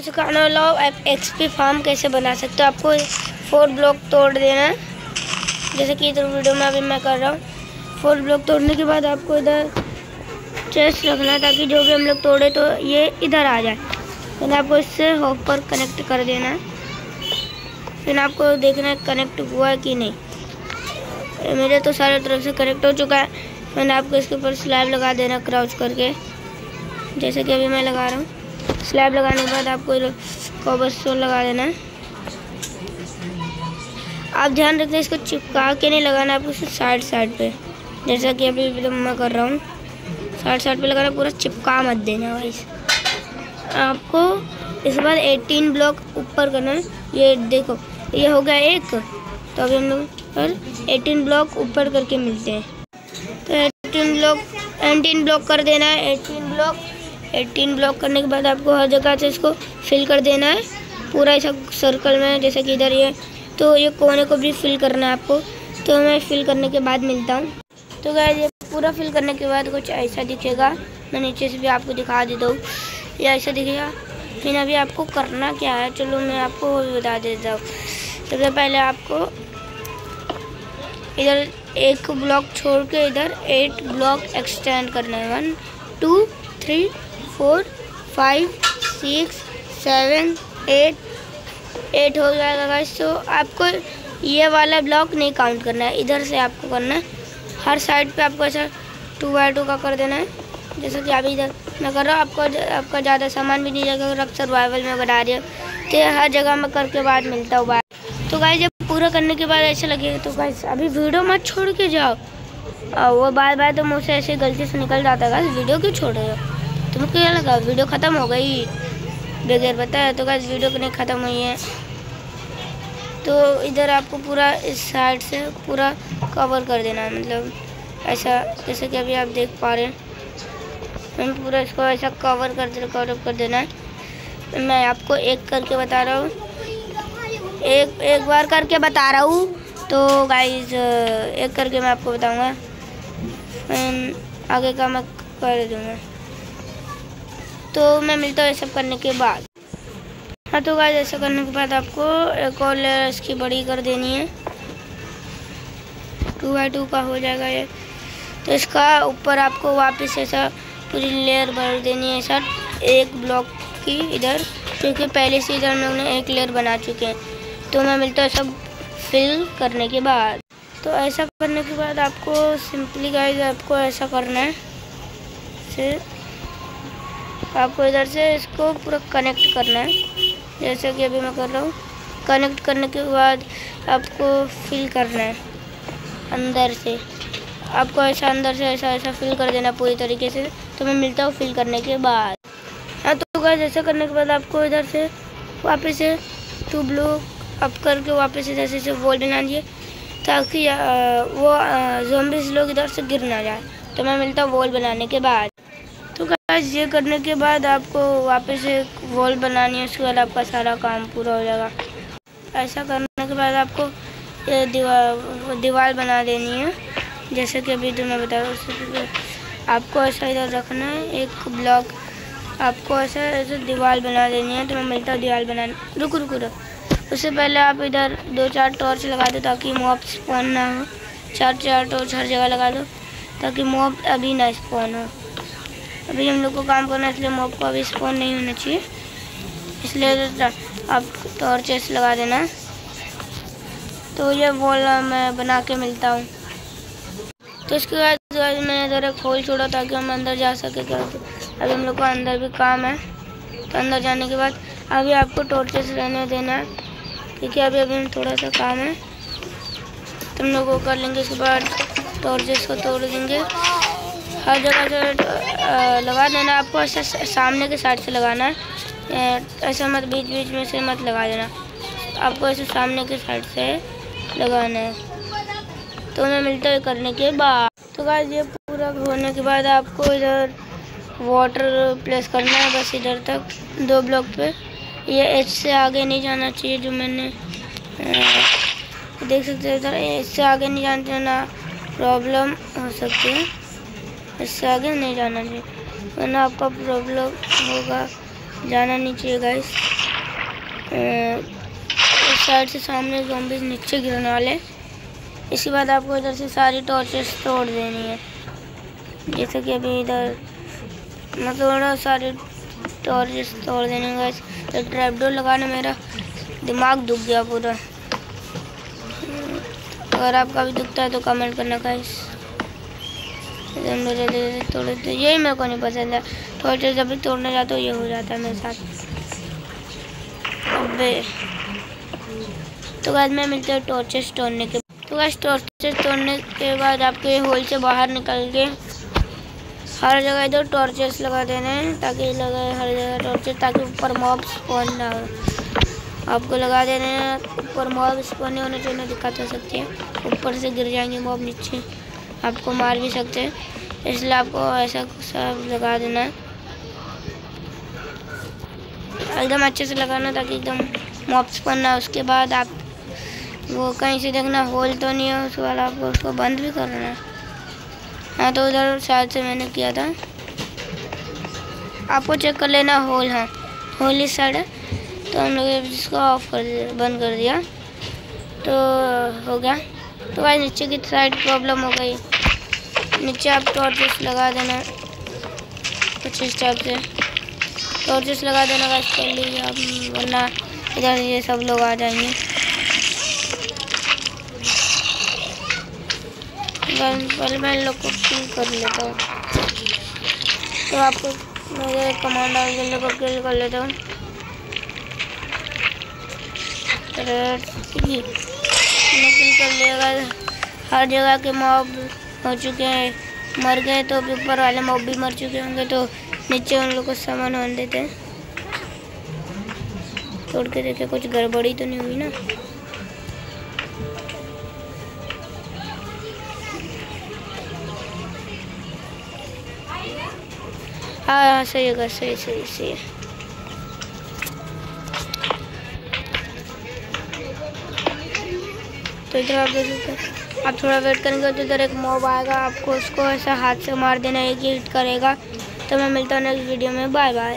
सिखाने वाला x P farm कैसे बना सकते हो? आपको फोर ब्लॉक तोड़ देना है। जैसे कि इधर वीडियो में अभी मैं कर रहा हूँ। फोर ब्लॉक तोड़ने के बाद आपको इधर चेस्ट रखना है ताकि जो भी हम लोग तोड़े तो ये इधर आ जाए। फिर आपको इससे होप पर कनेक्ट कर देना है। फिर आपको देखना है कनेक्ट हुआ है कि नहीं। मेरे तो सारे तरफ़ से कनेक्ट हो चुका है। मैंने आपको इसके ऊपर स्लैब लगा देना क्राउच करके। जैसे कि अभी मैं लगा रहा हूँ। स्लैब लगाने के बाद आपको कॉबर स्टोन लगा देना है। आप ध्यान रखना, इसको चिपका के नहीं लगाना, आपको सिर्फ़ साइड साइड पे। जैसा कि अभी तो मैं कर रहा हूँ। साइड साइड पे लगाना, पूरा चिपका मत देना भाई आपको इसके बाद 18 ब्लॉक ऊपर करना है। ये देखो, ये हो गया एक। तो अभी हम लोग पर 18 ब्लॉक ऊपर करके मिलते हैं। तो 18 ब्लॉक 18 ब्लॉक कर देना है। 18 ब्लॉक एटीन ब्लॉक करने के बाद आपको हर जगह से इसको फिल कर देना है। पूरा ऐसा सर्कल में, जैसे कि इधर ये तो ये कोने को भी फिल करना है आपको। तो मैं फिल करने के बाद मिलता हूँ। तो गाइस ये पूरा फिल करने के बाद कुछ ऐसा दिखेगा। मैं नीचे से भी आपको दिखा देता हूँ। ये ऐसा दिखेगा। फिर अभी आपको करना क्या है? चलो मैं आपको वो भी बता देता हूँ। सबसे पहले आपको इधर एक ब्लॉक छोड़ के इधर एट ब्लॉक एक्सटेंड करना है। One, two, three four, five, six, seven, eight eight हो जाएगा गाइस तो आपको ये वाला ब्लॉक नहीं काउंट करना है. इधर से आपको करना है. हर साइड पे आपको ऐसा टू बाई टू का कर देना है. जैसे कि अभी इधर मैं कर रहा हूँ, आपको आपका ज़्यादा सामान भी नहीं जाएगा अगर आप सर्वाइवल में बना रहे हो. तो हर जगह में करके बाद मिलता हूँ बाहर तो गाइस जब पूरा करने के बाद ऐसा लगेगा तो गाइस अभी वीडियो मत छोड़ के जाओ. और वो बार बार तो मुझसे ऐसे गलती से निकल जाता है वीडियो क्यों छोड़ रहे हो? तुमको क्या लगा, वीडियो ख़त्म हो गई। बगैर बताया तो क्या वीडियो नहीं ख़त्म हुई है। तो इधर आपको पूरा इस साइड से पूरा कवर कर देना है मतलब ऐसा, जैसे कि अभी आप देख पा रहे हैं। पूरा इसको ऐसा कवर कर दे कवर कर देना है। मैं आपको एक करके बता रहा हूँ। एक एक बार करके बता रहा हूँ। तो गाइज़ एक करके मैं आपको बताऊँगा। आगे का मैं कर दूँगा। तो मैं मिलता हूँ ये सब करने के बाद। हाँ तो गाइस ऐसा करने के बाद आपको एक और लेयर इसकी बड़ी कर देनी है। टू बाई टू का हो जाएगा ये। तो इसका ऊपर आपको वापस ऐसा पूरी लेयर भर देनी है सर, एक ब्लॉक की इधर, क्योंकि पहले से इधर हम लोग ने एक लेयर बना चुके हैं। तो मैं मिलता हूँ सब फिल करने के बाद। तो ऐसा करने के बाद आपको सिंपली गाइस आपको ऐसा करना है। फिर आपको इधर से इसको पूरा कनेक्ट करना है। जैसे कि अभी मैं कर रहा हूँ कनेक्ट करने के बाद आपको फिल करना है, अंदर से। आपको ऐसा अंदर से ऐसा ऐसा फिल कर देना पूरी तरीके से तो मैं मिलता हूँ फिल करने के बाद। हाँ तो गाइस ऐसा करने के बाद आपको इधर से वापस से टू ब्लू अप करके वापस इधर से वॉल बना दिए ताकि वो जोम्बिस लोग इधर से गिर ना जाए। तो मैं मिलता हूँ वॉल बनाने के बाद। तो गाइस ये करने के बाद आपको वापस एक वॉल बनानी है, उसके बाद आपका सारा काम पूरा हो जाएगा। ऐसा करने के बाद आपको ये दीवार दीवार बना देनी है। जैसे कि अभी तो मैं बता हूँ आपको ऐसा इधर रखना है, एक ब्लॉक आपको ऐसा, ऐसे दीवार बना देनी है तो मैं मिलता हूँ दीवार बनाने। रुक रुक रुक। उससे पहले आप इधर दो चार टॉर्च लगा दो ताकि मॉप स्पॉन ना हो। चार चार टॉर्च हर जगह लगा दो, ताकि मॉप अभी ना स्पॉन हो। अभी हम लोग को काम करना है, इसलिए मॉब को अभी स्पॉन नहीं होना चाहिए। इसलिए आप टॉर्चेस लगा देना। तो ये वॉल मैं बना के मिलता हूँ। तो इसके बाद मैंने इधर एक होल छोड़ा ताकि हम अंदर जा सके अभी हम लोग को अंदर भी काम है। तो अंदर जाने के बाद अभी आपको टॉर्चेस रहने देना है, क्योंकि अभी अभी हम थोड़ा सा काम है। तुम लोग वो कर लेंगे, इसके बाद टॉर्चेस को तोड़ देंगे। हर जगह से लगा देना आपको, ऐसे सामने के साइड से लगाना है। ऐसे मत, बीच बीच में से मत लगा देना। आपको ऐसे सामने के साइड से लगाना है। तो मैं मिलता है करने के बाद। तो गाइस ये पूरा होने के बाद आपको इधर वाटर प्लेस करना है, बस इधर तक, दो ब्लॉक पे। ये एच से आगे नहीं जाना चाहिए, जो मैंने देख सकते हैं इधर एच से आगे नहीं जाना प्रॉब्लम हो सकती है। इससे आगे नहीं जाना चाहिए। वरना आपका प्रॉब्लम होगा। जाना नहीं चाहिए गाइस इस साइड से सामने जॉम्बिस नीचे गिरने वाले इसके बाद आपको इधर से सारी टॉर्चेस तोड़ देनी है। जैसे कि अभी इधर मैं थोड़ा सारी टॉर्चेस तोड़ देने गाइस तो ट्रैपडोर लगाने मेरा दिमाग दुख गया पूरा। अगर आपका भी दुखता है तो कमेंट करना गाइस तोड़े तो यही मेरे को नहीं पसंद है। टॉर्चर जब भी तोड़ने जाता हूँ, ये हो जाता है मेरे साथ। अबे। तो बाद में मिलते हैं टॉर्चेस तोड़ने के तो बस टॉर्चेस तोड़ने के बाद आपको होल से बाहर निकल के हर जगह इधर टॉर्चेस लगा देने हैं, ताकि लगे हर जगह टॉर्चेस ताकि ऊपर मॉब स्पॉन ना हो। आपको लगा देने हैं, ऊपर मॉब स्पॉन नहीं होने चाहिए, दिक्कत हो सकती है। ऊपर से गिर जाएँगे मॉब नीचे। आपको मार भी सकते हैं। इसलिए आपको ऐसा सब लगा देना है। एकदम अच्छे से लगाना ताकि एकदम मॉप्स पड़ना उसके बाद आप वो कहीं से देखना होल तो नहीं है, उसके बाद आपको उसको बंद भी करना है हाँ तो उधर शायद से मैंने किया था। आपको चेक कर लेना होल हाँ। होल इस साइड है। तो हम लोग इसको ऑफ़ कर, बंद कर दिया। तो हो गया। तो भाई नीचे की साइड प्रॉब्लम हो गई। नीचे आप टॉर्चेस लगा देना। कुछ इस टाइप से। टॉर्चेस लगा देना बस कर लीजिए आप, वरना इधर ये सब लोग आ जाएँगे। पहले मैं लोग को किल कर लेता हूँ। तो आपको मेरे कमांडर इन लोग को किल कर लेता हूँ। किल कर लेगा हर जगह के मॉब हो चुके हैं। मर गए तो ऊपर वाले मॉब भी मर चुके होंगे तो नीचे उन लोग को सामान वन देते हैं। तोड़ के देखे, कुछ गड़बड़ी तो नहीं हुई ना? हाँ हाँ सही होगा सही सही सही तो इधर आप देख सकते आप थोड़ा वेट करेंगे तो इधर एक मॉब आएगा, आपको उसको ऐसे हाथ से मार देना है कि हिट करेगा। तो मैं मिलता हूँ नेक्स्ट वीडियो में। Bye bye